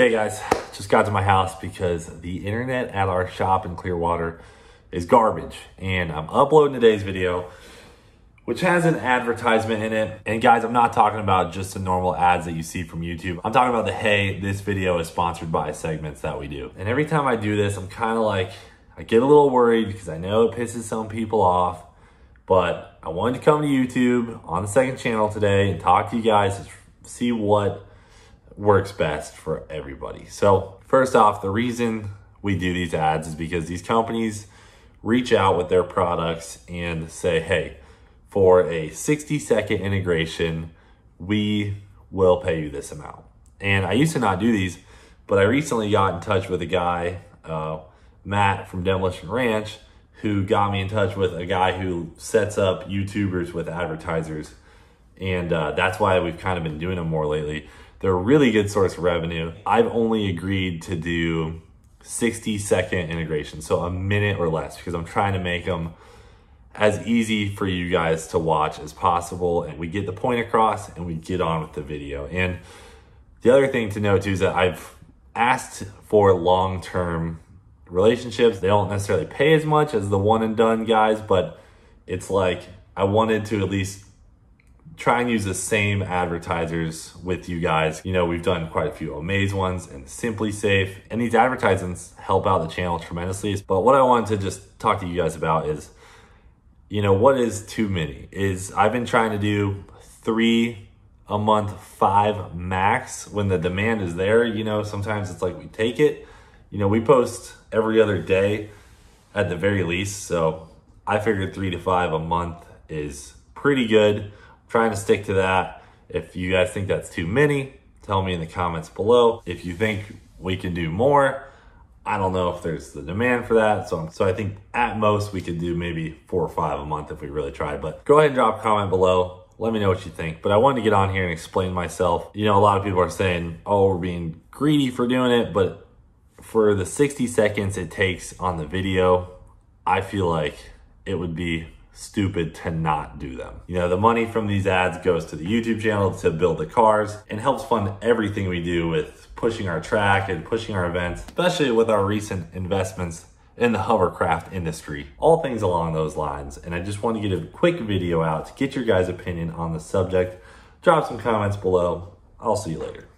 Okay guys, just got to my house because the internet at our shop in Clearwater is garbage. And I'm uploading today's video, which has an advertisement in it. And guys, I'm not talking about just the normal ads that you see from YouTube. I'm talking about the, hey, this video is sponsored by segments that we do. And every time I do this, I'm kind of like, I get a little worried because I know it pisses some people off. But I wanted to come to YouTube on the second channel today and talk to you guys, see what works best for everybody. So first off, the reason we do these ads is because these companies reach out with their products and say, hey, for a 60 second integration, we will pay you this amount. And I used to not do these, but I recently got in touch with a guy, uh, Matt from Demolition Ranch, who got me in touch with a guy who sets up YouTubers with advertisers. And uh, that's why we've kind of been doing them more lately. They're a really good source of revenue. I've only agreed to do 60 second integration, so a minute or less, because I'm trying to make them as easy for you guys to watch as possible. And we get the point across and we get on with the video. And the other thing to note too is that I've asked for long term relationships. They don't necessarily pay as much as the one and done guys, but it's like I wanted to at least try and use the same advertisers with you guys. You know, we've done quite a few Omaze ones and SimpliSafe, and these advertisements help out the channel tremendously. But what I wanted to just talk to you guys about is, you know, what is too many? Is I've been trying to do three a month, five max when the demand is there. You know, sometimes it's like we take it. You know, we post every other day at the very least. So I figured three to five a month is pretty good trying to stick to that. If you guys think that's too many, tell me in the comments below. If you think we can do more, I don't know if there's the demand for that. So, so I think at most we could do maybe four or five a month if we really tried. But go ahead and drop a comment below. Let me know what you think. But I wanted to get on here and explain myself. You know, a lot of people are saying, oh, we're being greedy for doing it. But for the 60 seconds it takes on the video, I feel like it would be stupid to not do them. You know, the money from these ads goes to the YouTube channel to build the cars and helps fund everything we do with pushing our track and pushing our events, especially with our recent investments in the hovercraft industry. All things along those lines. And I just want to get a quick video out to get your guys' opinion on the subject. Drop some comments below. I'll see you later.